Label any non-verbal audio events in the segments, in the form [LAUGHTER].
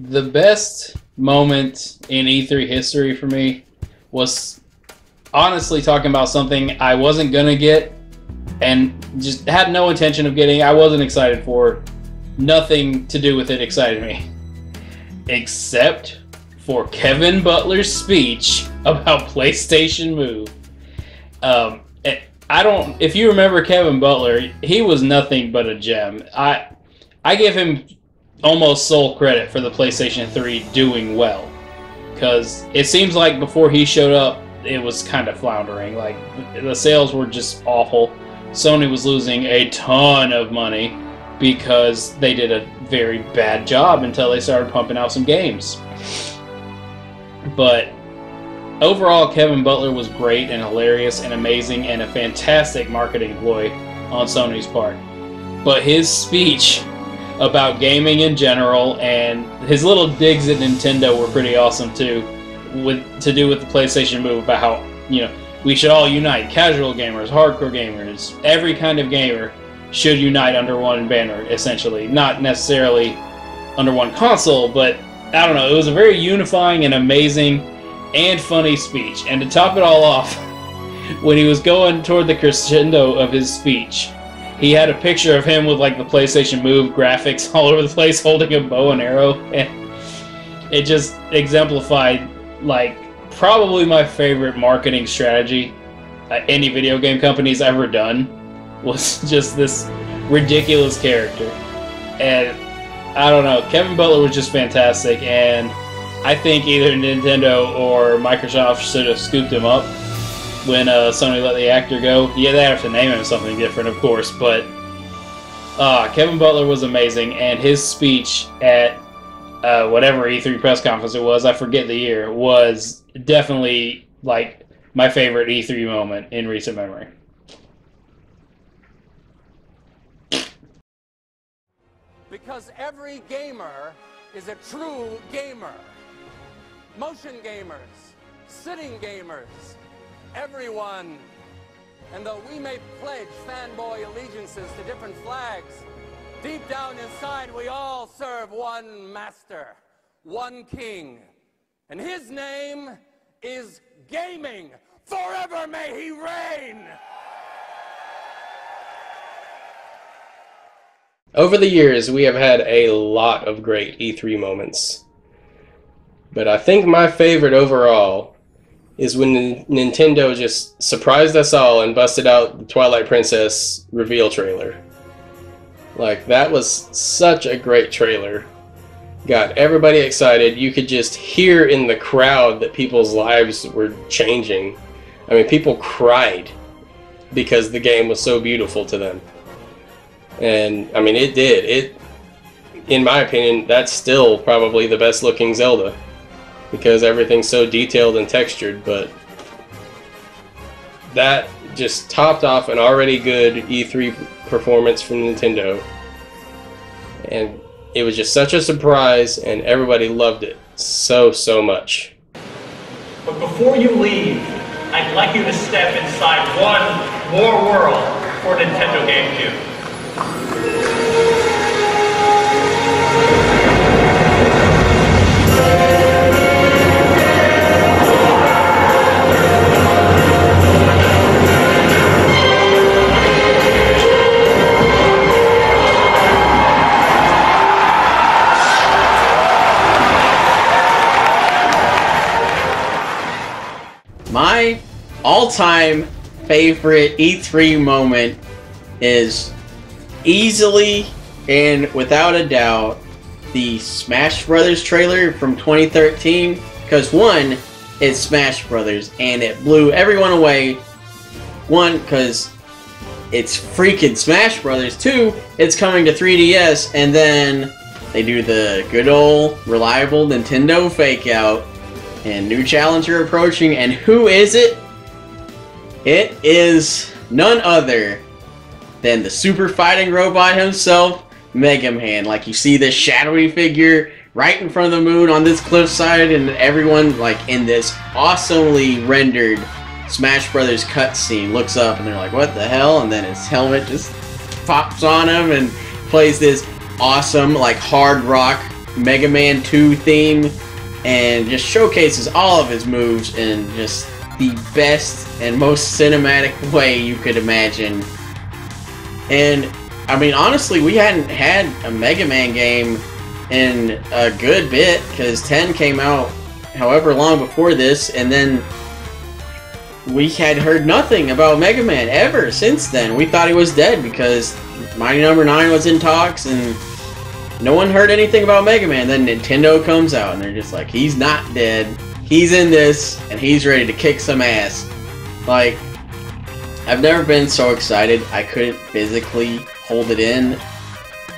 The best moment in E3 history for me was honestly talking about something I wasn't gonna get and just had no intention of getting. I wasn't excited for. Nothing to do with it excited me. Except for Kevin Butler's speech [LAUGHS] about PlayStation Move. Um, I don't. If you remember Kevin Butler, he was nothing but a gem. I I give him almost sole credit for the PlayStation 3 doing well, because it seems like before he showed up, it was kind of floundering. Like the sales were just awful. Sony was losing a ton of money because they did a very bad job until they started pumping out some games. But overall, Kevin Butler was great and hilarious and amazing and a fantastic marketing ploy on Sony's part. But his speech about gaming in general and his little digs at Nintendo were pretty awesome too, with to do with the PlayStation Move about how you know we should all unite casual gamers, hardcore gamers, every kind of gamer should unite under one banner, essentially. Not necessarily under one console, but I don't know. It was a very unifying and amazing and funny speech. And to top it all off, [LAUGHS] when he was going toward the crescendo of his speech, he had a picture of him with like the PlayStation Move graphics [LAUGHS] all over the place holding a bow and arrow. [LAUGHS] And it just exemplified like probably my favorite marketing strategy uh, any video game company's ever done was just this ridiculous character. And I don't know, Kevin Butler was just fantastic, and I think either Nintendo or Microsoft should have scooped him up when uh, Sony let the actor go. Yeah, they have to name him something different, of course, but uh, Kevin Butler was amazing, and his speech at uh, whatever E3 press conference it was, I forget the year, was definitely like my favorite E3 moment in recent memory. Because every gamer is a true gamer. Motion gamers, sitting gamers, everyone. And though we may pledge fanboy allegiances to different flags, deep down inside we all serve one master, one king. And his name is gaming. Forever may he reign! Over the years, we have had a lot of great E3 moments. But I think my favorite overall is when Nintendo just surprised us all and busted out the Twilight Princess reveal trailer. Like, that was such a great trailer. Got everybody excited. You could just hear in the crowd that people's lives were changing. I mean, people cried because the game was so beautiful to them. And I mean, it did. It, in my opinion, that's still probably the best looking Zelda because everything's so detailed and textured. But that just topped off an already good E3 performance from Nintendo. And it was just such a surprise, and everybody loved it so, so much. But before you leave, I'd like you to step inside one more world for Nintendo GameCube. All-time favorite E3 moment is easily and without a doubt the Smash Brothers trailer from 2013 because one it's Smash Brothers and it blew everyone away. One because it's freaking Smash Brothers. Two it's coming to 3DS and then they do the good old reliable Nintendo fake out and new challenger approaching and who is it it is none other than the super fighting robot himself, Mega Man. Like you see this shadowy figure right in front of the moon on this cliffside, and everyone like in this awesomely rendered Smash Brothers cutscene, looks up and they're like, "What the hell?" And then his helmet just pops on him and plays this awesome like hard rock Mega Man 2 theme and just showcases all of his moves and just the best and most cinematic way you could imagine. And I mean, honestly, we hadn't had a Mega Man game in a good bit because 10 came out however long before this, and then we had heard nothing about Mega Man ever since then. We thought he was dead because Mighty Number no. 9 was in talks and no one heard anything about Mega Man. Then Nintendo comes out and they're just like, he's not dead. He's in this and he's ready to kick some ass. Like, I've never been so excited I couldn't physically hold it in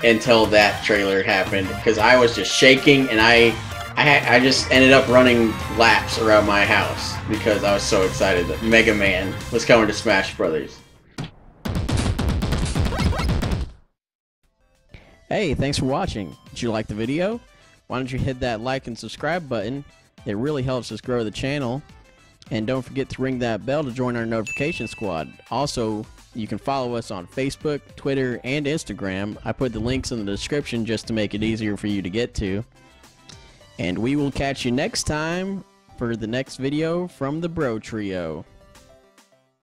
until that trailer happened because I was just shaking and I I, I just ended up running laps around my house because I was so excited that Mega Man was coming to Smash Brothers. Hey, thanks for watching. Did you like the video? Why don't you hit that like and subscribe button? It really helps us grow the channel. And don't forget to ring that bell to join our notification squad. Also, you can follow us on Facebook, Twitter, and Instagram. I put the links in the description just to make it easier for you to get to. And we will catch you next time for the next video from the Bro Trio.